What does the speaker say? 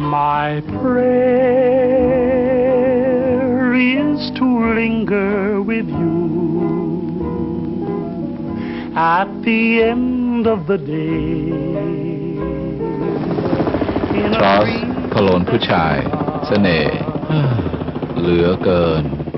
My prayer is to linger with you at the end of the day. In ทรอ